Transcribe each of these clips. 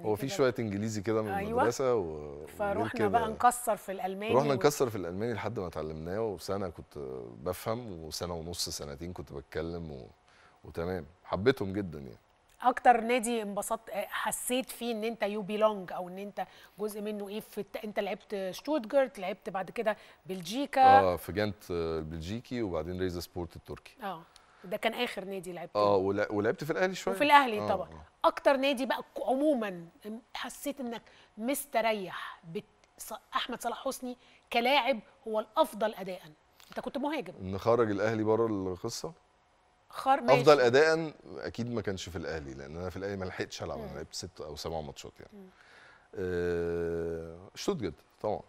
يعني هو في. شوية إنجليزي كده من أيوة. المدرسة و... فروحنا بقى نكسر في الألماني رحنا و- نكسر في الألماني لحد ما اتعلمناه وسنة كنت بفهم وسنة ونص سنتين كنت بتكلم و... وتمام. حبيتهم جدا يعني. أكتر نادي انبسطت حسيت فيه إن أنت you belong أو إن أنت جزء منه إيه في الت... أنت لعبت شتوتجارت لعبت بعد كده بلجيكا. آه في جانت آه، البلجيكي وبعدين ريزا سبور التركي. آه. ده كان آخر نادي لعبته. آه ولعبت في الأهلي شوية. وفي الأهلي آه، طبعا. آه. أكتر نادي بقى عموما حسيت إنك مستريح بت... أحمد صلاح حسني كلاعب هو الأفضل اداء أنت كنت مهاجم. نخرج الأهلي بره القصة؟ ماشي. أفضل اداء أكيد ما كانش في الأهلي لأن أنا في الأهلي ما لحقتش ألعب. أنا لعبت ست أو سبع ماتشات يعني. آه شتوتجارت طبعا.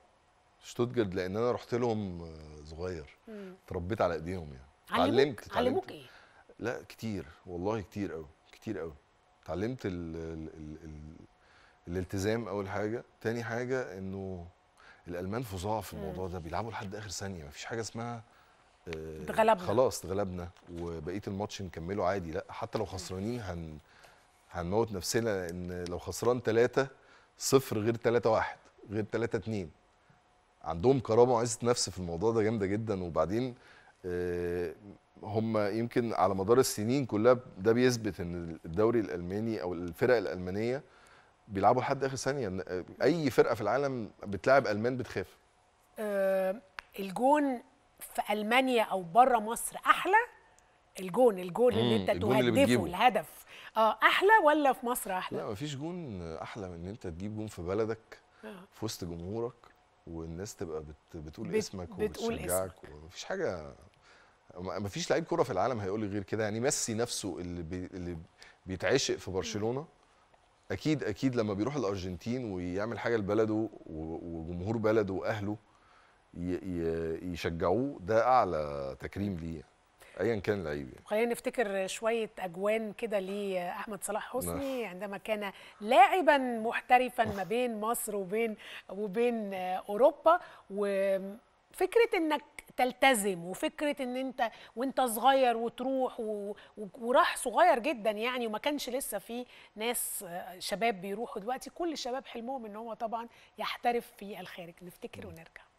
شتوتجارت لأن أنا رحت لهم آه، صغير. اتربيت على إيديهم يعني. علموك؟ اتعلمت. علموك إيه؟ لا كتير والله كتير قوي كتير قوي اتعلمت ال ال ال ال الالتزام أول حاجة. تاني حاجة إنه الألمان فظاع في الموضوع ده بيلعبوا لحد آخر ثانية مفيش حاجة اسمها آه، اتغلبنا. خلاص اتغلبنا. وبقية الماتش نكمله عادي لا حتى لو خسرانين هن هنموت نفسنا. لأن لو خسران ثلاثة صفر غير ثلاثة واحد غير ثلاثة اتنين. عندهم كرامة وعزة نفس في الموضوع ده جامدة جدا. وبعدين هم يمكن على مدار السنين كلها ده بيثبت إن الدوري الألماني أو الفرق الألمانية بيلعبوا لحد آخر ثانية. أي فرقة في العالم بتلاعب ألمان بتخاف. آه الجون في ألمانيا أو بره مصر أحلى؟ الجون الجون اللي أنت تهدفه. الهدف. آه أحلى ولا في مصر أحلى؟ لا مفيش جون أحلى من إن أنت تجيب جون في بلدك آه. في وسط جمهورك والناس تبقى بت بتقول بت- اسمك بتقول وبتشجعك ومفيش حاجة مفيش لعيب كورة في العالم هيقول لي غير كده. يعني ميسي نفسه اللي بي اللي بيتعشق في برشلونة أكيد أكيد لما بيروح الأرجنتين ويعمل حاجة لبلده و- وجمهور بلده وأهله يشجعوه ده أعلى تكريم ليه ايا كان اللعيب يعني. خلينا نفتكر شوية أجوان كده لأحمد صلاح حسني عندما كان لاعبا محترفا ما بين مصر وبين وبين آه، أوروبا وفكرة إنك تلتزم وفكرة إن أنت وأنت صغير وتروح و... وراح صغير جدا يعني وما كانش لسه في ناس شباب بيروحوا دلوقتي. كل الشباب حلمهم إن هو طبعا يحترف في الخارج. نفتكر ونرجع.